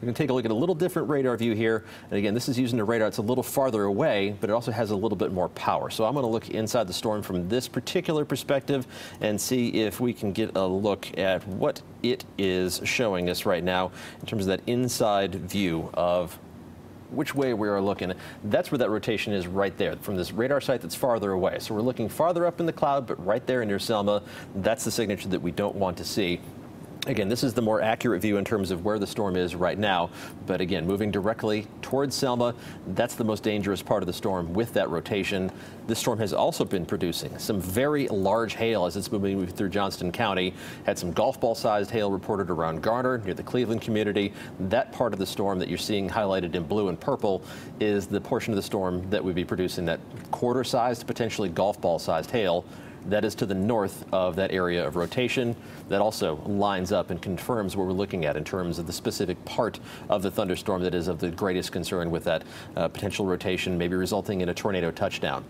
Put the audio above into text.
We're going to take a look at a little different radar view here. And again, this is using a radar that's a little farther away, but it also has a little bit more power. So I'm going to look inside the storm from this particular perspective and see if we can get a look at what it is showing us right now in terms of that inside view of which way we are looking. That's where that rotation is right there from this radar site that's farther away. So we're looking farther up in the cloud, but right there near Selma, that's the signature that we don't want to see. Again, this is the more accurate view in terms of where the storm is right now. But again, moving directly towards Selma, that's the most dangerous part of the storm with that rotation. This storm has also been producing some very large hail as it's moving through Johnston County. Had some golf ball sized hail reported around Garner near the Cleveland community. That part of the storm that you're seeing highlighted in blue and purple is the portion of the storm that would be producing that quarter sized, potentially golf ball sized hail that is to the north of that area of rotation. That also lines up and confirms what we're looking at in terms of the specific part of the thunderstorm that is of the greatest concern with that uh, potential rotation, maybe resulting in a tornado touchdown.